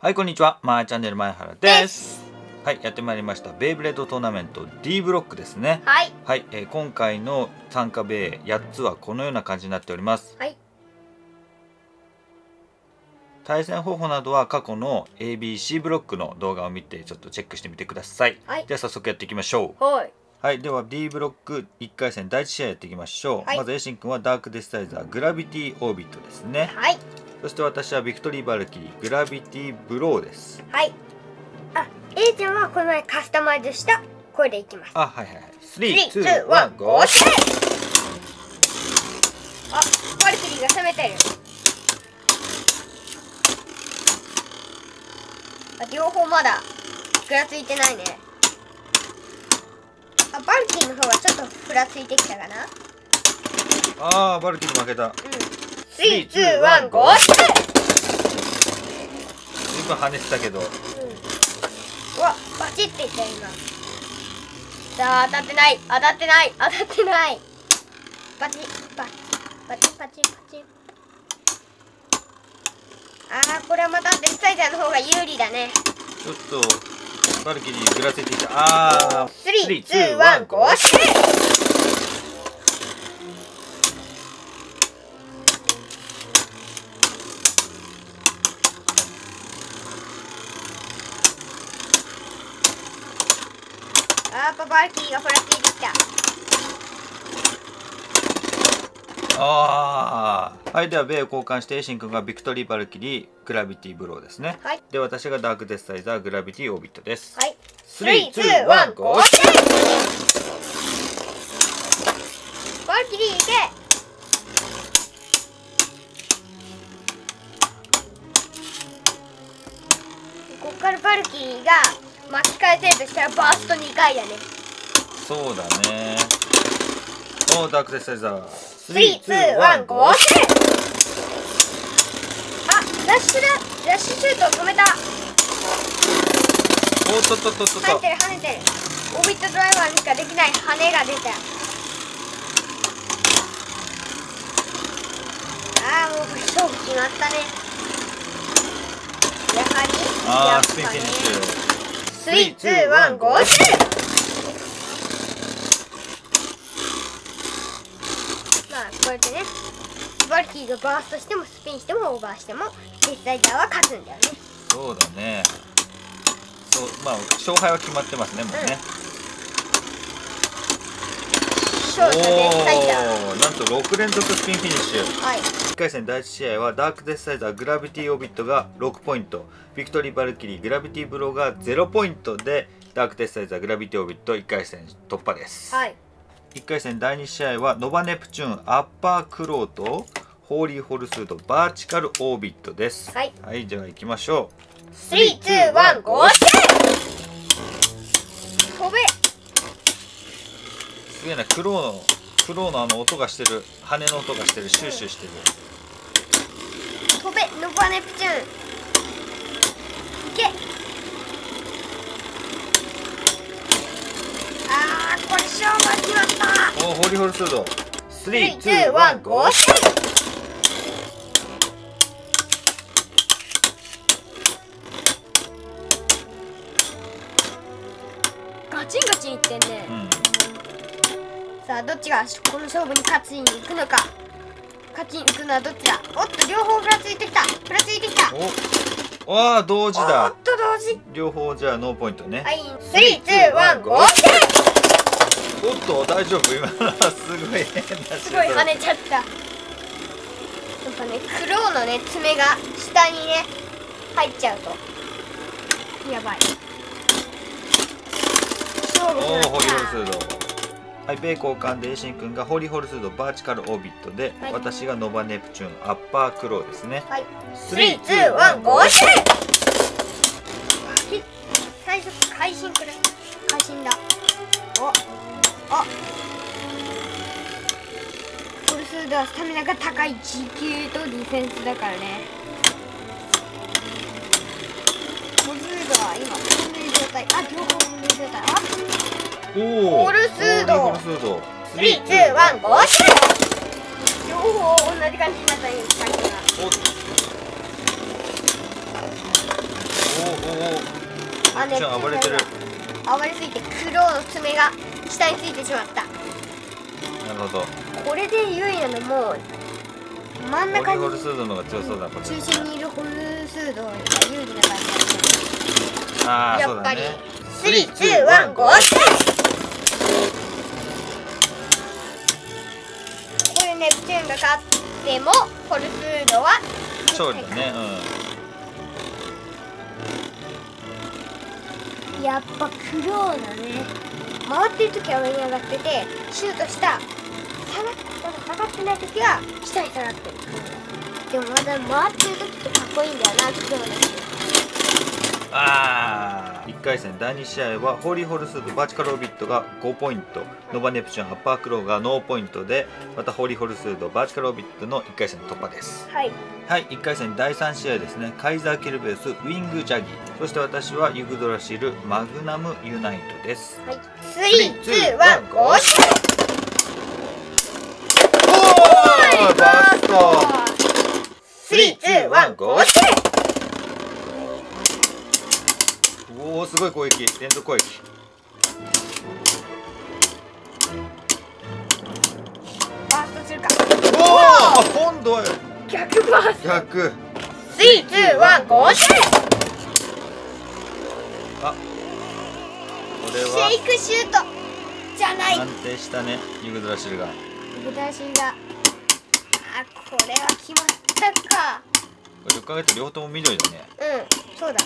はい、こんにちは。マーチャンネル前原です。はい、やってまいりました。ベイブレードトーナメント D ブロックですね。はいはい、えー今回の参加米8つはこのような感じになっております。はい対戦方法などは過去の ABC ブロックの動画を見てちょっとチェックしてみてください。はいでは早速やっていきましょう。はいはい、では D ブロック1回戦第1試合やっていきましょう。はいまず A シン君はダークデスタイザーグラビティオービットですね。はいそして私はビクトリーバルキリーグラビティブローです。はいあ A ちゃんはこの前カスタマイズしたこれでいきますあ、はいはいはい。3 3、2 2、1 1、ゴーシュあバルキリーが攻めてるあ両方まだふらついてないねあバルキリーの方がちょっとふらついてきたかなあー、バルキリー負けた。うん3 2 1ゴーシ十分跳ねてたけど。うわバチっていったよ今。さあ当たってない。当たってない。当たってない。バチバチバチバチバチ。あーこれはまたデスサイザーの方が有利だね。ちょっと、バルキリーぐらついてきた。あー、3 2 1ゴー。シあーバルキリーがふらついてきたあー。はい、では、ベイを交換して、シン君がビクトリーバルキリーグラビティブローですね。はいで、私がダークデスサイザーグラビティオービットです。はい3 3 2 2 1 1ゴーゴーバルキリー行けこっからバルキリーが巻き返せるとしたらバースト2回だね。そうだね。おー、ダークデスサイザー。3 2 1ゴーシあラッシュだ。ラッシュシュートを止めた。おっとっとっとっと跳ねてる跳ねてる。オービットドライバーにしかできない跳ね方だ。ああもう勝負決まったね。やはりあー、スピンフィニッシュ。ね3 2 1ゴーシュまあこうやってねバルキリーがバーストしてもスピンしてもオーバーしてもデスサイザーは勝つんだよねそうだね。そう、まあ、勝敗は決まってますね、もうね。勝者デスサイダーおーなんと6連続スピンフィニッシュ。はい。1回戦第1試合はダークデスサイザーグラビティオービットが6ポイント。ビクトリーバルキリーグラビティブローが0ポイントでダークデスサイザーグラビティオービット1回戦突破です、はい。1回戦第2試合はノバネプチューンアッパークローとホーリーホルスードバーチカルオービットです。はい。はい、では行きましょう。3 2 1ゴーシュ飛べ。すげえなクローのクローのあの音がしてる羽の音がしてるシューシューしてる。飛べノバネプチューンいけ。あーこれ勝負は決まった。おーホーリーホルスード3 2 1ゴーシュガチンガチンいってんね、うん。さあどっちがこの勝負に勝ちに行くのか。勝ちに行くのはどっちだ？おっと両方ふらついてきた。ふらついてきた。おわあ同時おだっと同時。両方じゃあノーポイントね、はい。3 2 1 go。おっと大丈夫？今すごい変なすごい跳ねちゃった。やっぱねクローのね爪が下にね入っちゃうと。やばい。勝負おおホリホルスードはいベイ交換でエイシン君がホリホルスードバーチカルオービットで、はい。私がノバネプチューンアッパークローですねはい3 2 1ゴーシュ最初会心くらい会心だ。おあホルスードはスタミナが高い持久とディフェンスだからね。ホルスードは今分類状態。あ両方分類状態。あおおホルスード。ホルスード。3 2 1ゴーシュ両方同じ感じになったよさっきが。おおおあねちゃん暴れてる。暴れすぎて黒の爪が下についてしまった。なるほど。これで優位なのもう真ん中にホルスードの方が強そうだこと中心にいるホルスードが有利な感じああやっぱり。そうだね。スリーツーワンゴーここでネプチューンが勝ってもホルスードは勝利だねやっぱクローだね。回ってる時は上に上がっててシュートした下が下がってない時は下に下がってる。でもまだ回ってる時ってかっこいいんだよなクローだうんああ1回戦第2試合はホーリーホルスードバーチカルオビットが5ポイントノバネプチューンアッパークローがノーポイントでまたホーリーホルスードバーチカルオビットの1回戦突破です。はい。はい1回戦第3試合ですね。カイザーケルベウスウィングジャギー。そして私はユグドラシルマグナムユナイトです。はい。 three two one go シュおーバースト。 three two one go シュおおすごい攻撃連続攻撃。バーストするかおおあ今度は逆バース。ト逆。スリーツーワンゴーシュあこれシェはイクシュートじゃない。安定したねユグドラシルが。私が。あこれは決まったか。これよく考両方とも緑だね。うんそうだ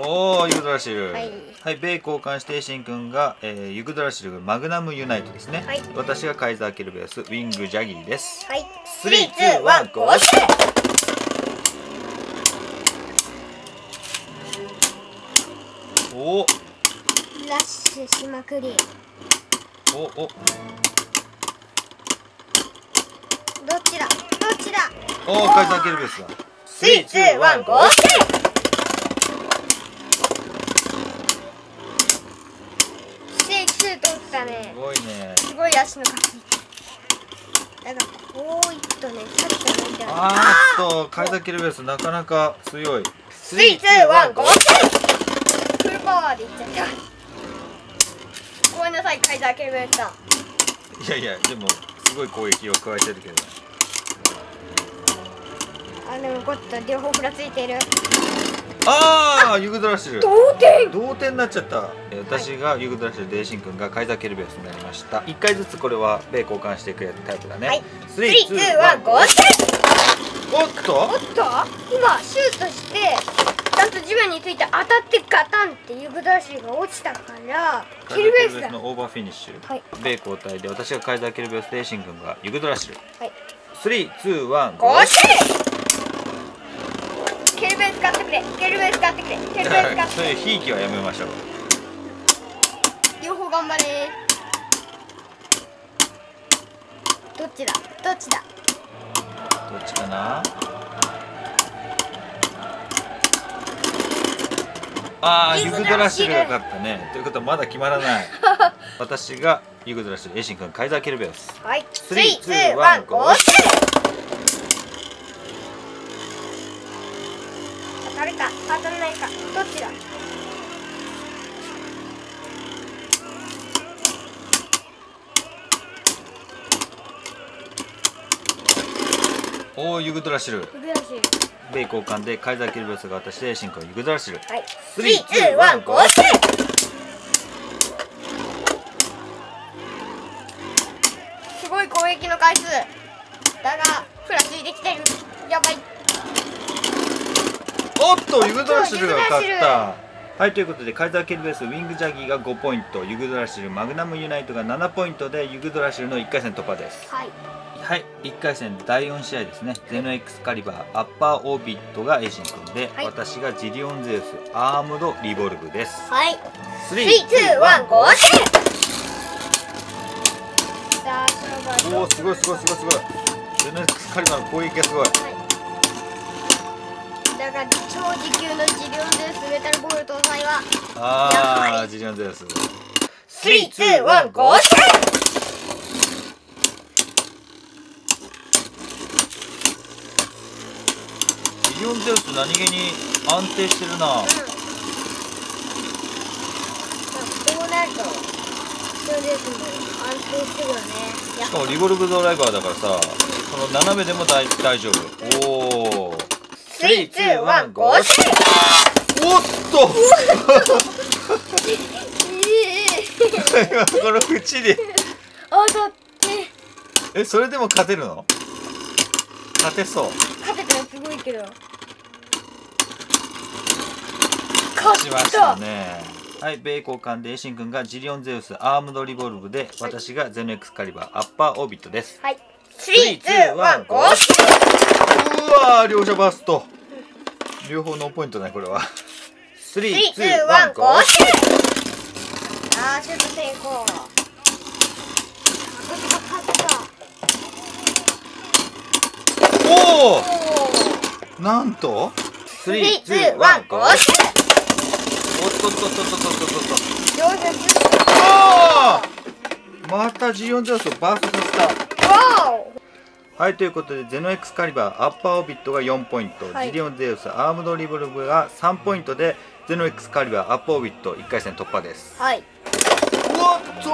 おおーユグドラシル。はい。はい、米交換してシン君が、えーユグドラシルマグナムユナイトですね、はい。私がカイザーケルベウスウィングジャギーです。はい。スリーツーワンゴーシおラッシュしまくり。おおどっちだ？どっちだ？おおカイザーケルベウスだ。スリーツーワンゴーシュシェイクシュート打ったね。すごいね。すごい足の感じだからこういくとねさっきから見たらあーっとカイザーケルベウスなかなか強い。スリーツーワンゴーフルパワーでいっちゃったごめんなさいカイザーケルベルさん。いやいやでもすごい攻撃を加えてるけどね。あでもゴッド両方ふらついてるああユグドラシル同点。同点になっちゃった。えー私がユグドラシルでシン君がカイザーケルベウスになりました。1回ずつこれは米交換していくタイプだね、はい。ススリーツーワンゴー。シュおっと？おっと？今シュートしてちゃんと地面について当たってガタンっていうグダシが落ちたからケルベースだ。のオーバーフィニッシュ、はい。米交代で私がカイザーケルベウスでシン君がユグドラシルはい。321ゴー。シュケルベース買ってくれ。ケルベース買ってくれ。ケルベース買ってそういうひいきはやめましょう。両方頑張れ。どっちだ？どっちだ？どっちかな？あーユユググドラシルルが勝ったね。ということはまだ決まらない。私がユグドラシルエイシン君カイザーケルベウスはい。スリーツーワンワンゴー。シュ当たるか当たらないか。どっちだ？おおユグドラシル。米交換でカイザーケルベウスがユグドラシル。はい。スリーツーワンゴーシュすごい攻撃の回数。だがふらついてきてる。やばいおっとユグドラシルが勝った。はいということでカイザーケルベウスウィングジャギーが5ポイント。ユグドラシルマグナムユナイトが7ポイントでユグドラシルの1回戦突破です。はい。はい1回戦第4試合ですね。ゼノエクスカリバーアッパーオービットがエイシン君で、はい。私がジリオンゼウスアームドリボルブです。はい。3 3、2、1、go シュおおすごいすごいすごいすごい。ゼノエクスカリバーの攻撃がすごいだが超持久のジリオンゼウスメタルボール搭載は。ああジリオンゼウス3、2、1、go シュジオンゼウス何気に安定してるなうんこうなるとそうです。も安定す。るよねやしかもリボルブドライバーだからさこの斜めでも大大丈夫おおスリーツーワンゴーシおっと。この縁で。あだって。えそれでも勝てるの？勝てそう。勝てたらすごいけど。しましたね。はい米交換でシン君がジリオンゼウスアームドリボルブで私がゼノエクスカリバーアッパーオービットです。はい。スリーツーワンゴーわー両者バースト。両方ノーポイントねこれは。ススリーツリーツーーワンワンゴー。シあーシュート成功。おおたなんと？ススリーツーワンゴー。シおっとっとっとっとっとっとっと両者すあーまたジオンゼウスをバーストさせおはいということでゼノエクスカリバーアッパーオービットが4ポイント、はい。ジリオンゼウスアームドリボルブが3ポイントでゼノエクスカリバーアッパーオービット1回戦突破です。はい。おっと